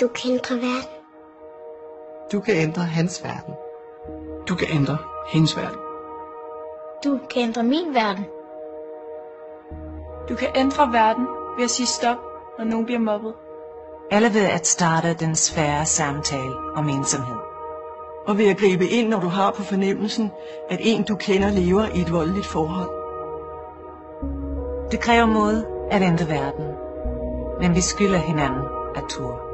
Du kan ændre verden. Du kan ændre hans verden. Du kan ændre hendes verden. Du kan ændre min verden. Du kan ændre verden ved at sige stop, når nogen bliver mobbet. Eller ved at starte den svære samtale om ensomhed. Og ved at gribe ind, når du har på fornemmelsen, at en du kender lever i et voldeligt forhold. Det kræver mod at ændre verden, men vi skylder hinanden at turde.